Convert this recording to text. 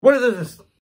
What is this?